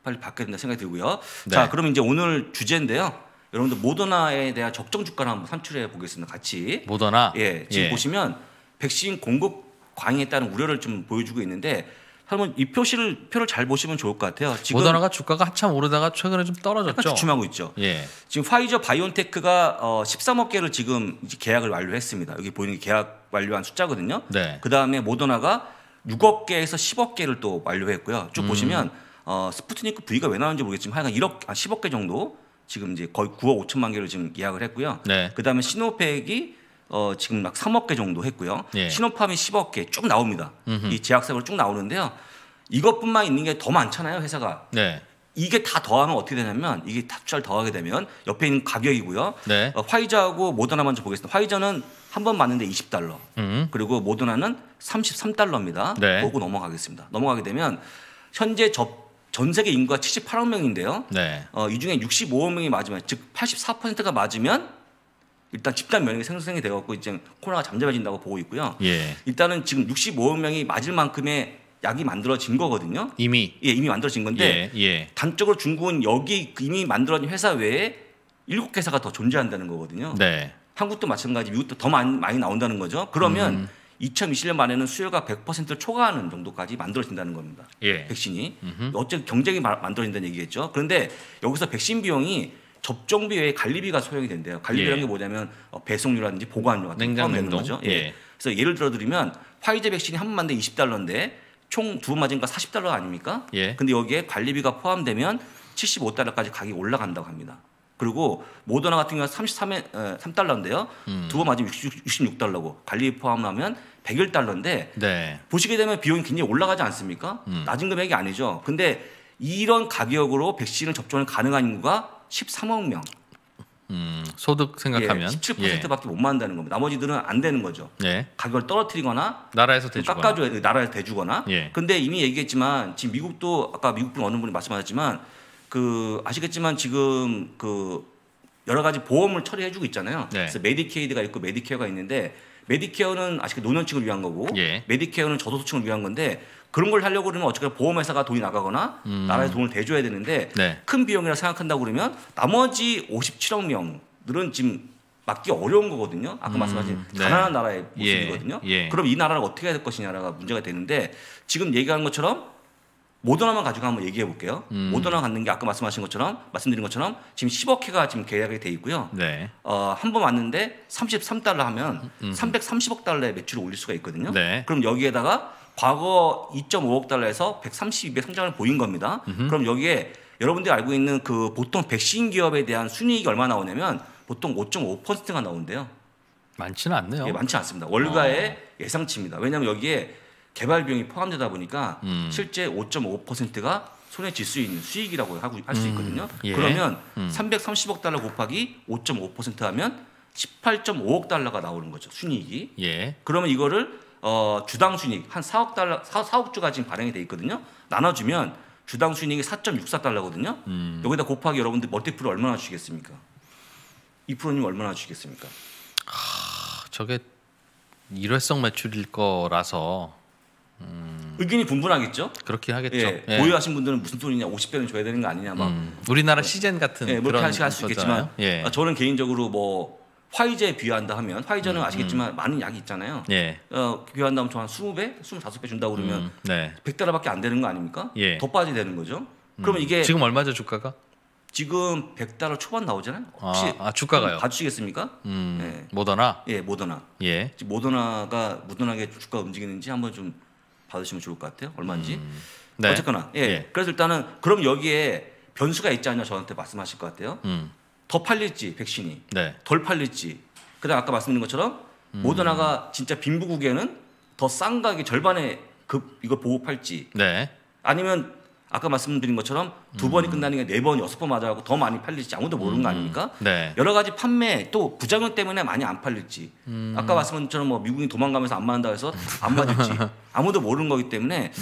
빨리 바뀌어야 된다 생각이 들고요. 네. 자, 그럼 이제 오늘 주제인데요. 여러분들 모더나에 대한 적정 주가를 한번 산출해 보겠습니다. 같이. 모더나. 예, 지금 예. 보시면 백신 공급 과잉에 따른 우려를 좀 보여주고 있는데 한번 이 표시를 표를 잘 보시면 좋을 것 같아요. 지금 모더나가 주가가 한참 오르다가 최근에 좀 떨어졌죠. 주춤하고 있죠. 예. 지금 파이저 바이온테크가 어 13억 개를 지금 계약을 완료했습니다. 여기 보이는 게 계약 완료한 숫자거든요. 네. 그 다음에 모더나가 6억 개에서 10억 개를 또 완료했고요. 쭉 보시면 어, 스푸트니크 V가 왜 나오는지 모르겠지만 하여간 1억, 아, 10억 개 정도 지금 이제 거의 9억 5천만 개를 지금 예약을 했고요. 네. 그 다음에 시노팩이 어, 지금 막 3억 개 정도 했고요. 예. 시노팜이 10억 개 쭉 나옵니다. 이 제약사로 쭉 나오는데요. 이것뿐만 있는 게 더 많잖아요, 회사가. 네. 이게 다 더하면 어떻게 되냐면 이게 다 숫자를 더하게 되면 옆에 있는 가격이고요. 네. 어, 화이자하고 모더나 먼저 보겠습니다. 화이자는 한 번 맞는데 20달러. 음. 그리고 모더나는 33달러입니다. 네. 보고 넘어가겠습니다. 넘어가게 되면 현재 접, 전 세계 인구가 78억 명인데요. 네. 어, 이 중에 65억 명이 맞으면 즉 84%가 맞으면 일단 집단 면역이 생성이 되었고 이제 코로나가 잠잠해진다고 보고 있고요. 예. 일단은 지금 65억 명이 맞을 만큼의 약이 만들어진 거거든요. 이미 예, 이미 만들어진 건데 예. 예. 단적으로 중국은 여기 이미 만들어진 회사 외에 일곱 개사가 더 존재한다는 거거든요. 네. 한국도 마찬가지, 미국도 더 많이, 많이 나온다는 거죠. 그러면 음. 2020년 말에는 수요가 100%를 초과하는 정도까지 만들어진다는 겁니다. 예. 백신이 어쨌든 경쟁이 마- 만들어진다는 얘기겠죠. 그런데 여기서 백신 비용이 접종비 외에 관리비가 소용이 된대요. 관리비라는 예. 게 뭐냐면 어, 배송료라든지 보관료 같은 게 냉장, 포함되는 냉동. 거죠. 예. 예. 그래서 예를 들어 드리면 화이자 백신이 한번 맞는데 20달러인데 총두번 맞으니까 40달러 아닙니까? 예. 근데 여기에 관리비가 포함되면 75달러까지 가격이 올라간다고 합니다. 그리고 모더나 같은 경우는 33에, 3달러인데요. 음. 두번 맞으면 66, 달러고 관리비 포함하면 101달러인데 네. 보시게 되면 비용이 굉장히 올라가지 않습니까? 음. 낮은 금액이 아니죠. 근데 이런 가격으로 백신을 접종을 가능한 인구가 13억 명. 음. 소득 생각하면 예, 17%밖에 못 만든다는 겁니다. 나머지들은 안 되는 거죠. 예. 가격을 떨어뜨리거나 나라에서 좀 대주거나. 깎아줘야 나라에 대주거나. 예. 근데 이미 얘기했지만 지금 미국도 아까 미국 분 어느 분이 말씀하셨지만 그 아시겠지만 지금 그 여러 가지 보험을 처리해주고 있잖아요. 네. 그래서 메디케이드가 있고 메디케어가 있는데 메디케어는 아시게 노년층을 위한 거고 예. 메디케어는 저소득층을 위한 건데 그런 걸 하려고 그러면 어차피 보험회사가 돈이 나가거나 음. 나라에서 돈을 대줘야 되는데 네. 큰 비용이라 생각한다고 그러면 나머지 57억 명들은 지금 맞기 어려운 거거든요. 아까 음, 말씀하신 네. 가난한 나라의 예, 모습이거든요. 예. 그럼 이 나라를 어떻게 해야 될 것이냐가 문제가 되는데 지금 얘기한 것처럼 모더나만 가지고 한번 얘기해 볼게요. 음. 모더나 갖는 게 아까 말씀하신 것처럼 말씀드린 것처럼 지금 10억 회가 지금 계약이 돼 있고요. 네. 어, 한 번 왔는데 33달러 하면 330억 달러의 매출을 올릴 수가 있거든요. 음. 네. 그럼 여기에다가 과거 2.5억 달러에서 132배 성장을 보인 겁니다. 그럼 여기에 여러분들이 알고 있는 그 보통 백신 기업에 대한 순이익이 얼마 나오냐면 보통 5.5%가 나온대요. 많지는 않네요. 예, 많지 않습니다. 월가의 예상치입니다. 왜냐하면 여기에 개발 비용이 포함되다 보니까 음. 실제 5.5%가 손에 쥘수 있는 수익이라고 하고 할수 음, 있거든요. 예. 그러면 음. 330억 달러 곱하기 5.5% 하면 18.5억 달러가 나오는 거죠. 순이익이. 예. 그러면 이거를 어, 주당 순이익 한 4억 달러 4, 4억 주가 지금 발행이 돼 있거든요. 나눠주면 주당 순이익이 4.64달러거든요. 음. 여기다 곱하기 여러분들 멀티플을 얼마나 주시겠습니까? 이프로님 얼마나 주시겠습니까? 저게 일회성 매출일 거라서 의견이 분분하겠죠. 그렇긴 하겠죠. 예, 예. 보유하신 분들은 무슨 소리냐, 50배는 줘야 되는 거 아니냐, 막 음, 우리나라 시젠 같은 예, 뭐 그런 그렇게 할수 있겠지만 거잖아요. 예. 아, 저는 개인적으로 뭐 화이자에 비유한다 하면 화이자는 아시겠지만 많은 약이 있잖아요. 예. 어, 비유한다면 저한 20배, 25배 준다고 그러면 음, 네. 100달러밖에 안 되는 거 아닙니까? 예. 더 빠지게 되는 거죠. 그러면 이게 지금 얼마죠 주가가? 지금 100달러 초반 나오잖아요. 혹시 아, 아 주가가요. 봐주시겠습니까? 음, 예. 모더나. 예, 모더나. 예. 모더나가 무던하게 주가 움직이는지 한번 좀 봐주시면 좋을 것 같아요. 얼마인지. 네. 어쨌거나 예. 예. 그래서 일단은 그럼 여기에 변수가 있지 않냐 저한테 말씀하실 것 같아요. 음. 더 팔릴지 백신이 네. 덜 팔릴지. 그다음 아까 말씀드린 것처럼 음. 모더나가 진짜 빈부국에는 더 싼 가격에 절반의 급 이걸 보급할지 네. 아니면 아까 말씀드린 것처럼 두 번이 끝나는 게 네 번 여섯 번 맞아가고 더 많이 팔릴지 아무도 모르는 거 아닙니까? 네. 여러 가지 판매 또 부작용 때문에 많이 안 팔릴지 음. 아까 말씀한 것처럼 뭐 미국이 도망가면서 안 맞는다 해서 안 맞을지 아무도 모르는 거기 때문에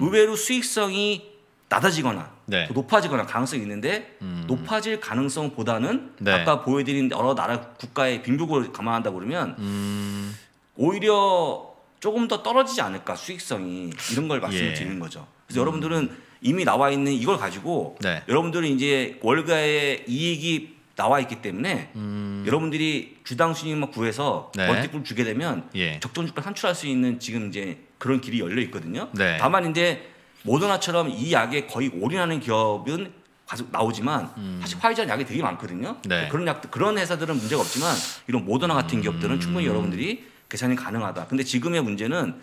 의외로 수익성이 낮아지거나 네. 더 높아지거나 가능성이 있는데 높아질 가능성보다는 네. 아까 보여드린 여러 나라 국가의 빈부국을 감안한다 그러면 음. 오히려 조금 더 떨어지지 않을까 수익성이 이런 걸 말씀을 예. 드리는 거죠. 그래서 여러분들은 이미 나와 있는 이걸 가지고 네. 여러분들은 이제 월가의 이익이 나와 있기 때문에 여러분들이 주당 수익만 구해서 음. 네. 멀티플 주게 되면 예. 적정 주가 산출할 수 있는 지금 이제 그런 길이 열려 있거든요. 네. 다만 이제 모더나처럼 이 약에 거의 올인하는 기업은 계속 나오지만 사실 화이자는 약이 되게 많거든요. 음. 네. 그런 약 그런 회사들은 문제가 없지만 이런 모더나 같은 기업들은 충분히 여러분들이 계산이 가능하다. 근데 지금의 문제는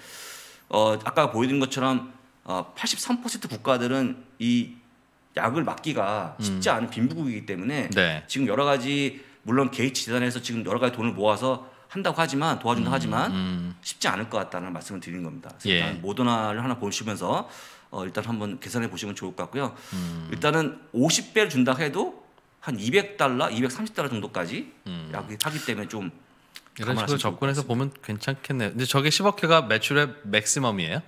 어 아까 보여드린 것처럼 어 83% 국가들은 이 약을 막기가 쉽지 않은 빈부국이기 때문에 네. 지금 여러 가지 물론 게이츠 재단에서 지금 여러 가지 돈을 모아서 한다고 하지만 도와준다고 하지만 음. 쉽지 않을 것 같다는 말씀을 드리는 겁니다. 그래서 예. 일단 모더나를 하나 보시면서 어, 일단 한번 계산해 보시면 좋을 것 같고요. 음. 일단은 50배를 준다 해도 한 200달러, 230달러 정도까지 음. 약이 하기 때문에 좀 이런 식으로 접근해서 보면 괜찮겠네요. 근데 저게 10억 회가 매출의 맥시멈이에요?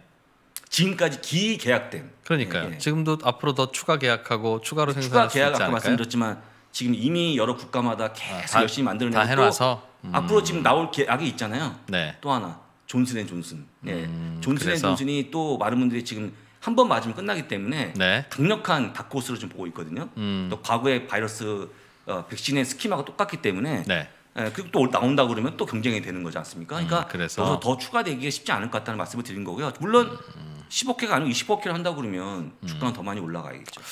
지금까지 기 계약된 그러니까요. 예, 예. 지금도 앞으로 더 추가 계약하고 추가로 추가 생산할 수 계약 있지 아까 않을까요? 말씀드렸지만 지금 이미 여러 국가마다 계속 다- 열심히 만들어내고 다또 해놔서 음, 앞으로 지금 나올 계약이 있잖아요. 네. 또 하나 존슨앤존슨. 예. 음, 존슨앤존슨이 또 많은 분들이 지금 한 번 맞으면 끝나기 때문에 네. 강력한 다크호스로 좀 보고 있거든요. 음. 또 과거의 바이러스 어, 백신의 스키마가 똑같기 때문에 네. 예, 그리고 또 나온다 그러면 또 경쟁이 되는 거지 않습니까? 그러니까 음, 그래서- 더 추가되기가 쉽지 않을 것 같다는 말씀을 드린 거고요. 물론 15K가 아니고 20억회를 한다고 그러면 주가는 더 많이 올라가야겠죠. 예,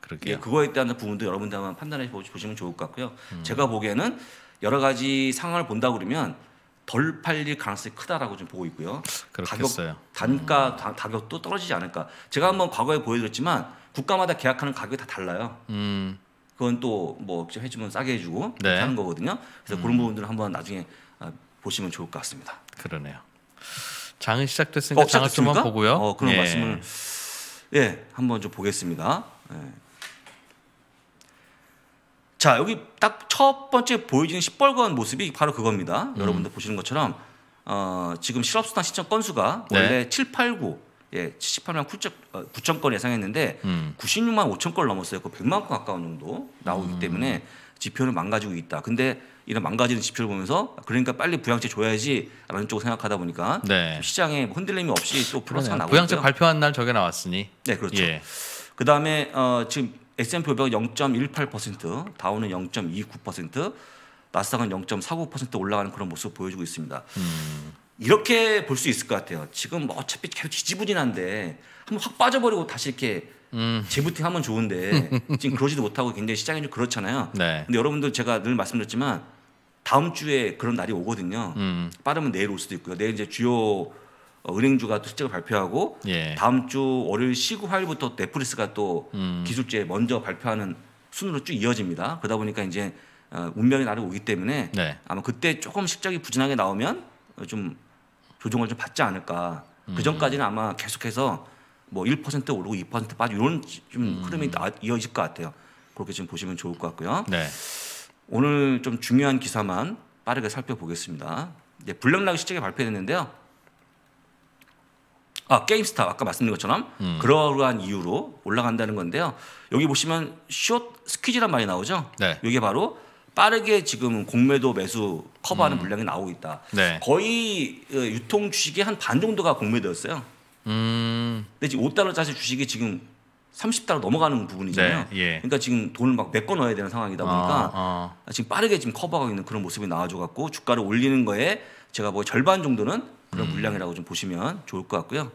그러게요. 그거에 대한 부분도 여러분들 한번 판단해 보- 보시면 좋을 것 같고요. 음. 제가 보기에는 여러 가지 상황을 본다 그러면 덜 팔릴 가능성이 크다라고 좀 보고 있고요. 그렇겠어요. 가격, 단가 다- 가격도 떨어지지 않을까. 제가 한번 과거에 보여드렸지만 국가마다 계약하는 가격이 다 달라요. 음. 그건 또 뭐 해주면 싸게 해주고 네. 하는 거거든요. 그래서 그런 부분들을 한번 나중에 아, 보시면 좋을 것 같습니다. 그러네요. 장은 시작됐으니까 어, 장을 좀만? 보고요. 어, 그런 예. 말씀을 예 한번 좀 보겠습니다. 예. 자 여기 딱 첫 번째 보여지는 시뻘건 모습이 바로 그겁니다. 음. 여러분들 보시는 것처럼 어, 지금 실업수당 신청 건수가 네. 원래 7, 8, 9 예, 78만 9천, 어, 9천 건 예상했는데 음. 96만 5천 건 넘었어요. 그 100만 건 가까운 정도 나오기 음. 때문에 지표는 망가지고 있다. 근데 이런 망가지는 지표를 보면서 그러니까 빨리 부양책 줘야지라는 쪽을 생각하다 보니까 네. 시장에 흔들림이 없이 또 플러스가. 나고 부양책 있고요. 발표한 날 저게 나왔으니. 네, 그렇죠. 예. 그 다음에 어, 지금 S&P 500은 0.18%, 다우는 0.29%, 나스닥은 0.49% 올라가는 그런 모습 을 보여주고 있습니다. 음. 이렇게 볼 수 있을 것 같아요. 지금 뭐 어차피 계속 지지부진한데 한번 확 빠져버리고 다시 이렇게 음. 재부팅하면 좋은데 지금 그러지도 못하고 굉장히 시장이 좀 그렇잖아요. 네. 근데 여러분들 제가 늘 말씀드렸지만 다음 주에 그런 날이 오거든요. 음. 빠르면 내일 올 수도 있고요. 내일 이제 주요 어, 은행주가 또 실적을 발표하고 예. 다음 주 월요일 시구 화요일부터 넷플릭스가 또 음. 기술제 먼저 발표하는 순으로 쭉 이어집니다. 그러다 보니까 이제 어, 운명의 날이 오기 때문에 네. 아마 그때 조금 실적이 부진하게 나오면 어, 좀 조정을 좀 받지 않을까. 음. 그 전까지는 아마 계속해서 뭐 1% 오르고 2% 빠지고 이런 좀 음. 흐름이 나- 이어질 것 같아요. 그렇게 지금 보시면 좋을 것 같고요. 네. 오늘 좀 중요한 기사만 빠르게 살펴보겠습니다. 이제 블랙락이 실적이 발표됐는데요. 아 게임스타 아까 말씀드린 것처럼 음. 그러한 이유로 올라간다는 건데요. 여기 보시면 숏 스퀴즈란 말이 나오죠. 네. 이게 바로 빠르게 지금 공매도 매수 커버하는 음. 물량이 나오고 있다. 네. 거의 어, 유통 주식의 한 반 정도가 공매도였어요. 음. 근데 지금 5달러짜리 주식이 지금 30달러 넘어가는 부분이잖아요. 네. 예. 그러니까 지금 돈을 막 메꿔 넣어야 되는 상황이다 보니까 아, 지금 빠르게 지금 커버하고 있는 그런 모습이 나와줘 갖고 주가를 올리는 거에 제가 뭐 절반 정도는 그런 음. 물량이라고 좀 보시면 좋을 것 같고요.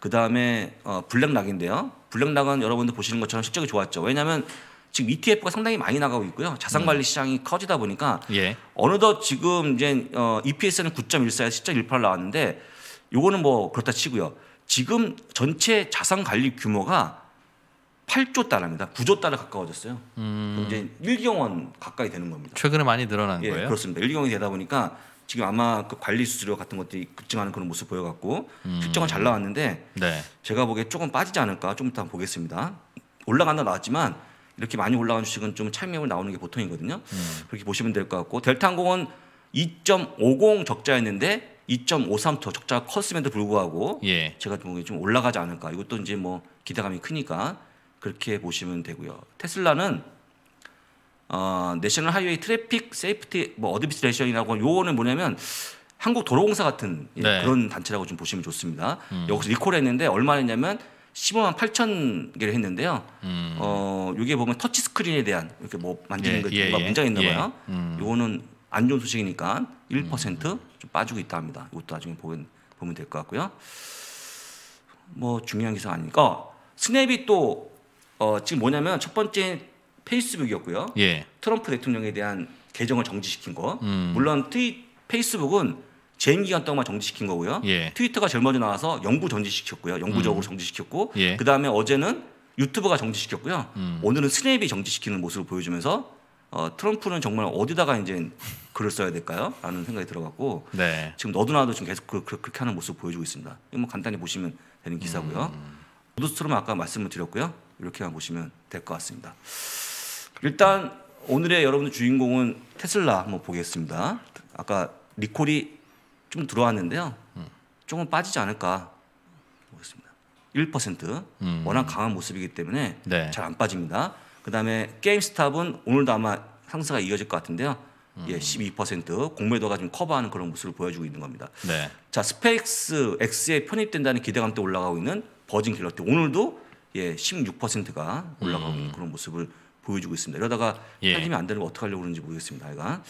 그 다음에 어, 블랙락인데요. 블랙락은 여러분들 보시는 것처럼 실적이 좋았죠. 왜냐하면 지금 ETF가 상당히 많이 나가고 있고요. 자산관리 시장이 커지다 보니까 아. 예. 어느덧 지금 이제 어, EPS는 9.14에서 10.18 나왔는데 요거는 뭐 그렇다 치고요. 지금 전체 자산 관리 규모가 8조 달러입니다. 9조 달러 가까워졌어요. 음. 이제 1기억 원 가까이 되는 겁니다. 최근에 많이 늘어난 예, 거예요? 그렇습니다. 1기억이 되다 보니까 지금 아마 그 관리 수수료 같은 것들이 급증하는 그런 모습 보여갖고 음. 실적은 잘 나왔는데 네. 제가 보기에 조금 빠지지 않을까 좀 이따 보겠습니다. 올라간다 나왔지만 이렇게 많이 올라간 주식은 좀 차익매물 나오는 게 보통이거든요. 음. 그렇게 보시면 될 것 같고 델타항공은 2.50 적자였는데 2.53더 적자가 컸음에도 불구하고 예. 제가 보기에 좀 올라가지 않을까. 이것도 이제 뭐 기대감이 크니까 그렇게 보시면 되고요. 테슬라는 어, National Highway Traffic Safety 뭐 Administration이라고 요거는 뭐냐면 한국 도로공사 같은 예, 네. 그런 단체라고 좀 보시면 좋습니다. 음. 여기서 리콜 했는데 얼마 했냐면 15만 8천 개를 했는데요. 음. 어, 요게 보면 터치 스크린에 대한 이렇게 뭐 만지는 예, 거 예, 뭐가 예. 문제가 있나 예. 봐요. 음. 요거는 안 좋은 소식이니까 1%좀 빠지고 있다 합니다. 이것도 나중에 보면 보면 될 것 같고요. 뭐 중요한 기사 아니니까 어, 스냅이 또 어, 지금 뭐냐면 첫 번째 페이스북이었고요. 예. 트럼프 대통령에 대한 계정을 정지시킨 거. 음. 물론 트윗 페이스북은 재임 기간 동안 정지시킨 거고요. 예. 트위터가 제일 먼저 나와서 영구 정지시켰고요. 영구적으로 정지시켰고 예. 그 다음에 어제는 유튜브가 정지시켰고요. 음. 오늘은 스냅이 정지시키는 모습을 보여주면서 어, 트럼프는 정말 어디다가 이제 글을 써야 될까요? 라는 생각이 들어갔고 네. 지금 너도나도 지금 계속 그, 그, 그렇게 하는 모습 을 보여주고 있습니다. 이거 뭐 간단히 보시면 되는 기사고요. 음. 노드스트롬 아까 말씀을 드렸고요. 이렇게만 보시면 될 것 같습니다. 일단 오늘의 여러분들 주인공은 테슬라 한번 보겠습니다. 아까 리콜이 좀 들어왔는데요. 조금 빠지지 않을까 보겠습니다. 1% 음. 워낙 강한 모습이기 때문에 네. 잘안 빠집니다. 그다음에 게임스탑은 오늘도 아마 상승가 이어질 것 같은데요. 음. 예, 12% 공매도가 좀 커버하는 그런 모습을 보여주고 있는 겁니다. 네. 자 스페이스 X에 편입된다는 기대감 때 올라가고 있는 버진 갤럭틱 오늘도 예 16%가 올라가고 있는 그런 모습을 보여주고 있습니다. 이러다가 음. 예. 살림이 안 되는 거 어떻게 하려고 그러는지 모르겠습니다. 아이가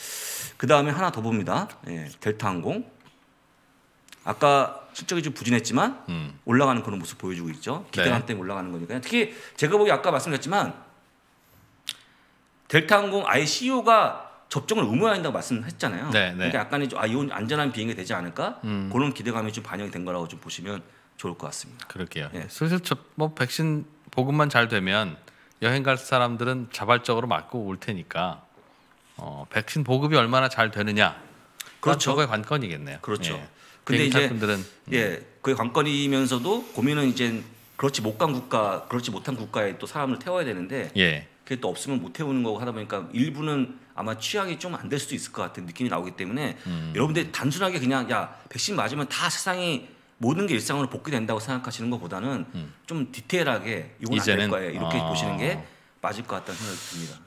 그 다음에 하나 더 봅니다. 예, 델타항공 아까 실적이 좀 부진했지만 음. 올라가는 그런 모습 보여주고 있죠. 기대감 네. 때문에 올라가는 거니까요. 특히 제가 보기 아까 말씀드렸지만 델타항공 아예 CEO가 접종을 의무화한다고 말씀했잖아요. 네, 네. 그러니까 약간의 좀, 아 이건 안전한 비행이 되지 않을까 음. 그런 기대감이 좀 반영이 된 거라고 좀 보시면 좋을 것 같습니다. 그럴게요. 예. 슬슬 저, 뭐 백신 보급만 잘 되면 여행 갈 사람들은 자발적으로 맞고 올 테니까 어, 백신 보급이 얼마나 잘 되느냐. 그렇죠. 저거의 관건이겠네요. 그렇죠. 예. 근데 이제 분들은 예, 그게 관건이면서도 고민은 이제 그렇지 못간 국가, 그렇지 못한 국가에 또 사람을 태워야 되는데 예. 그게 또 없으면 못 태우는 거고 하다 보니까 일부는 아마 취약이 좀 안 될 수도 있을 것 같은 느낌이 나오기 때문에 음. 여러분들 단순하게 그냥 야 백신 맞으면 다 세상이 모든 게 일상으로 복귀된다고 생각하시는 것보다는 좀 디테일하게 이건 안될 음. 이제는? 거예요 이렇게 아. 보시는 게 맞을 것 같다는 생각이 듭니다.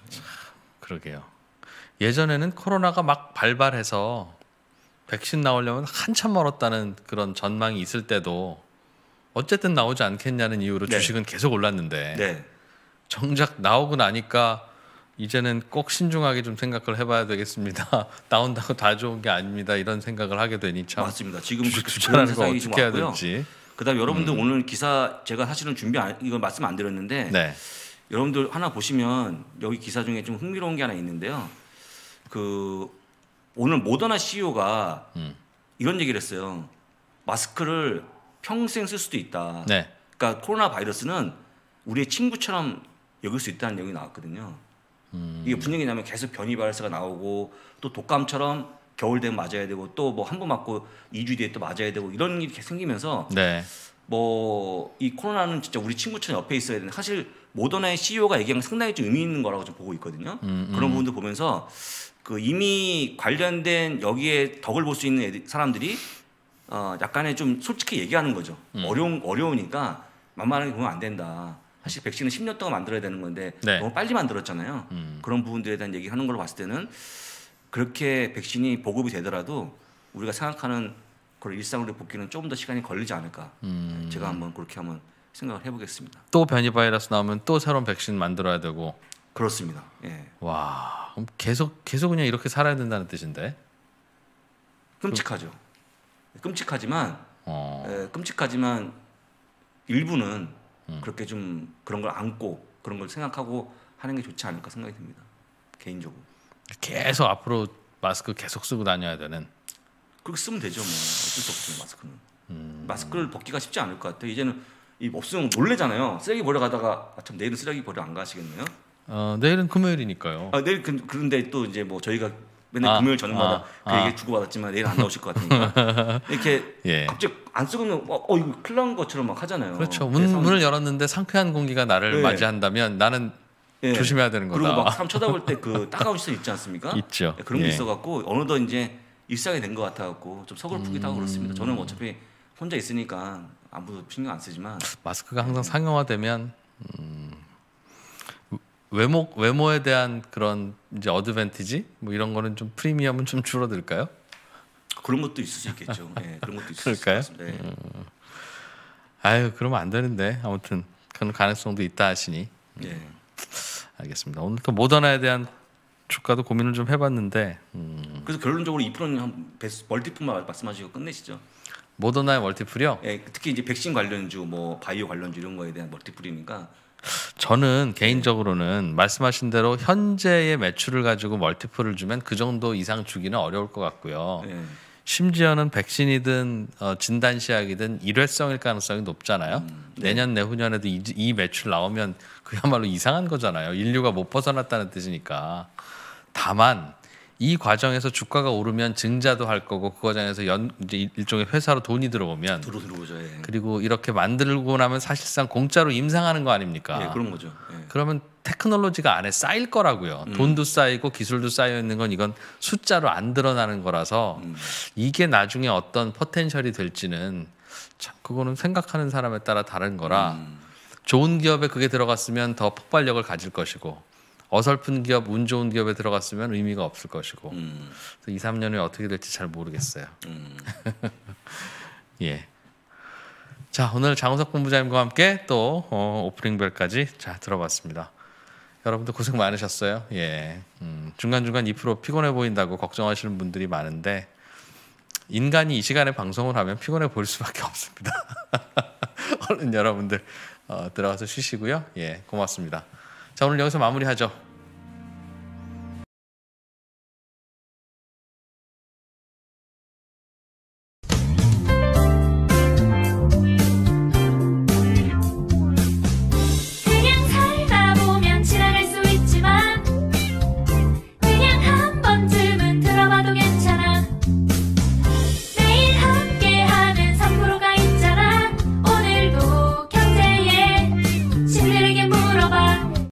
그러게요. 예전에는 코로나가 막 발발해서 백신 나오려면 한참 멀었다는 그런 전망이 있을 때도 어쨌든 나오지 않겠냐는 이유로 네. 주식은 계속 올랐는데 네, 정작 나오고 나니까 이제는 꼭 신중하게 좀 생각을 해봐야 되겠습니다. 나온다고 다 좋은 게 아닙니다. 이런 생각을 하게 되니 참 맞습니다. 지금 주식 그- 거 어떻게 해야. 될지. 그다음 에 여러분들 오늘 기사 제가 사실은 준비 안, 이거 말씀 안 드렸는데 네. 여러분들 하나 보시면 여기 기사 중에 좀 흥미로운 게 하나 있는데요. 그 오늘 모더나 CEO가 음. 이런 얘기를 했어요. 마스크를 평생 쓸 수도 있다. 네. 그러니까 코로나 바이러스는 우리의 친구처럼 여길 수 있다는 얘기 나왔거든요. 음. 이게 무슨 얘기냐면 계속 변이 바이러스가 나오고 또 독감처럼 겨울 되면 맞아야 되고 또 뭐 한 번 맞고 2주 뒤에 또 맞아야 되고 이런 일이 계속 생기면서 네. 뭐이 코로나는 진짜 우리 친구처럼 옆에 있어야 되는 사실 모더나의 CEO가 얘기한 게 상당히 좀 의미 있는 거라고 좀 보고 있거든요. 음, 그런 부분도 보면서 그 이미 관련된 여기에 덕을 볼 수 있는 애들- 사람들이 어 약간의 좀 솔직히 얘기하는 거죠. 음. 어려운 어려우니까 만만하게 보면 안 된다. 사실 백신은 10년 동안 만들어야 되는 건데 네. 너무 빨리 만들었잖아요. 음. 그런 부분들에 대한 얘기하는 걸로 봤을 때는 그렇게 백신이 보급이 되더라도 우리가 생각하는 그런 일상으로 복귀는 조금 더 시간이 걸리지 않을까. 음. 제가 한번 그렇게 한번 생각을 해보겠습니다. 또 변이 바이러스 나오면 또 새로운 백신 만들어야 되고 그렇습니다. 예. 와 그럼 계속 계속 그냥 이렇게 살아야 된다는 뜻인데. 끔찍하죠. 끔찍하지만 어. 에, 끔찍하지만 일부는 음. 그렇게 좀 그런 걸 안고 그런 걸 생각하고 하는 게 좋지 않을까 생각이 듭니다. 개인적으로. 계속 앞으로 마스크 계속 쓰고 다녀야 되는. 그렇게 쓰면 되죠. 뭐 어쩔 수 없죠 마스크는. 음. 마스크를 벗기가 쉽지 않을 것 같아요. 이제는 이 없으면 놀래잖아요. 쓰레기 버려 가다가 아, 참 내일은 쓰레기 버려 안 가시겠네요. 어, 내일은 금요일이니까요. 아, 내일 그, 그런데 또 이제 뭐 저희가 맨날 아, 금요일 저녁마다 아, 그 아. 얘기 주고 받았지만 내일 안 나오실 것 같으니까 이렇게 예. 갑자기 안 쓰고 있는 어, 어 이거 큰일 난 것처럼 막 하잖아요. 그렇죠. 네, 문, 상황이. 문을 열었는데 상쾌한 공기가 나를 네. 맞이한다면 나는 예. 조심해야 되는 거다. 그리고 막 사람 쳐다볼 때 그 따가운 시선 있지 않습니까? 있죠. 예, 그런 게 예. 있어갖고 어느덧 이제 일상이 된 것 같아갖고 좀 서글프기도 하고 그렇습니다. 음. 저는 어차피 혼자 있으니까 아무도 신경 안 쓰지만 마스크가 항상 상용화되면 음, 외모 외모에 대한 그런 이제 어드밴티지 뭐 이런 거는 좀 프리미엄은 좀 줄어들까요? 그런 것도 있을 수 있겠죠. 예, 그런 것도 있을? 수 있습니다. 예. 아유 그러면 안 되는데 아무튼 그런 가능성도 있다 하시니 예. 알겠습니다. 오늘 또 모더나에 대한 주가도 고민을 좀 해봤는데 음, 그래서 결론적으로 2%는 한 베스- 멀티플만 말씀하시고 끝내시죠. 모더나의 멀티플이요. 예, 특히 이제 백신 관련주, 뭐 바이오 관련주 이런 거에 대한 멀티플이니까 저는 개인적으로는 말씀하신 대로 현재의 매출을 가지고 멀티플을 주면 그 정도 이상 주기는 어려울 것 같고요. 예. 심지어는 백신이든 어, 진단 시약이든 일회성일 가능성이 높잖아요. 음, 네. 내년 내후년에도 이, 이 매출 나오면 그야말로 이상한 거잖아요. 인류가 못 벗어났다는 뜻이니까. 다만 이 과정에서 주가가 오르면 증자도 할 거고 그 과정에서 연 이제 일- 일종의 회사로 돈이 들어오면 들어 들어오죠. 예. 그리고 이렇게 만들고 나면 사실상 공짜로 임상하는 거 아닙니까? 예, 그런 거죠. 예. 그러면 테크놀로지가 안에 쌓일 거라고요. 음. 돈도 쌓이고 기술도 쌓여 있는 건 이건 숫자로 안 드러나는 거라서 음. 이게 나중에 어떤 포텐셜이 될지는 참 그거는 생각하는 사람에 따라 다른 거라 음. 좋은 기업에 그게 들어갔으면 더 폭발력을 가질 것이고 어설픈 기업, 운 좋은 기업에 들어갔으면 의미가 없을 것이고 음. 그래서 2, 3년 후에 어떻게 될지 잘 모르겠어요. 음. 예. 자 오늘 장우석 본부장님과 함께 또 어, 오프닝 벨까지 자 들어봤습니다. 여러분들 고생 많으셨어요. 예. 음, 중간 중간 2% 피곤해 보인다고 걱정하시는 분들이 많은데 인간이 이 시간에 방송을 하면 피곤해 보일 수밖에 없습니다. 얼른 여러분들 어, 들어가서 쉬시고요. 예, 고맙습니다. 자 오늘 여기서 마무리하죠.